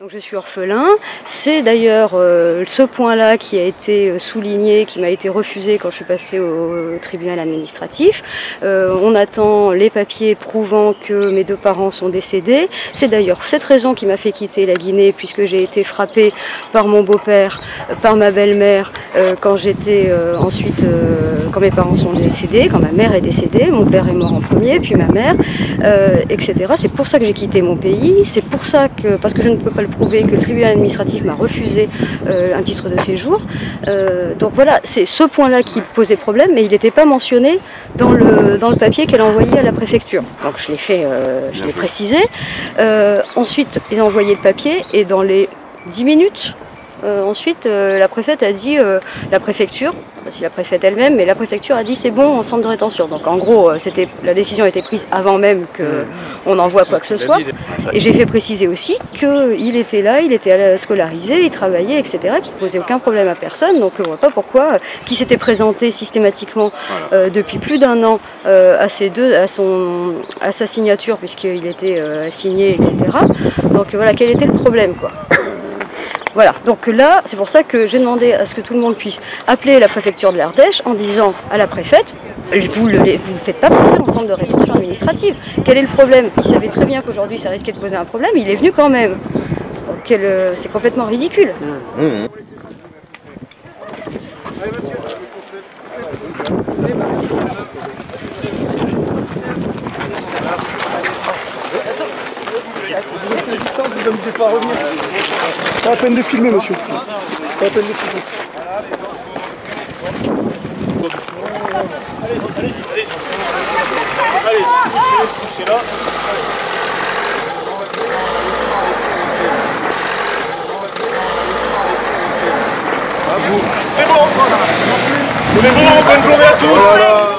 Donc je suis orphelin. C'est d'ailleurs euh, ce point-là qui a été euh, souligné, qui m'a été refusé quand je suis passée au, tribunal administratif. Euh, on attend les papiers prouvant que mes deux parents sont décédés. C'est d'ailleurs cette raison qui m'a fait quitter la Guinée, puisque j'ai été frappée par mon beau-père, par ma belle-mère, euh, quand j'étais euh, ensuite, euh, quand mes parents sont décédés, quand ma mère est décédée, mon père est mort en premier, puis ma mère, etc. C'est pour ça que j'ai quitté mon pays. C'est pour ça que, parce que je ne peux pas le prouver, que le tribunal administratif m'a refusé un titre de séjour. donc voilà, c'est ce point-là qui posait problème, mais il n'était pas mentionné dans le, dans le papier qu'elle a envoyé à la préfecture. Donc je l'ai fait, je l'ai précisé. ensuite, ils ont envoyé le papier et dans les 10 minutes, euh, ensuite, euh, la préfète a dit, euh, la préfecture, si la préfète elle-même, mais la préfecture a dit c'est bon en centre de rétention. Donc en gros, c'était la décision a été prise avant même qu'on envoie quoi que ce soit. Et j'ai fait préciser aussi qu'il était là, il était scolarisé, il travaillait, etc., qu'il ne posait aucun problème à personne. Donc on ne voit pas pourquoi, qui s'était présenté systématiquement depuis plus d'un an à, ses deux, à, son, à sa signature, puisqu'il était assigné, etc. Donc voilà, quel était le problème quoi voilà, donc là, c'est pour ça que j'ai demandé à ce que tout le monde puisse appeler la préfecture de l'Ardèche en disant à la préfète, vous ne vous faites pas en centre de rétention administrative. Quel est le problème Il savait très bien qu'aujourd'hui ça risquait de poser un problème, il est venu quand même. Euh, c'est complètement ridicule. Mmh. C'est pas la peine de filmer, monsieur. C'est pas la peine de filmer. Allez-y, allez-y, allez-y. Allez-y, poussez là. C'est bon C'est bon, bonne journée à tous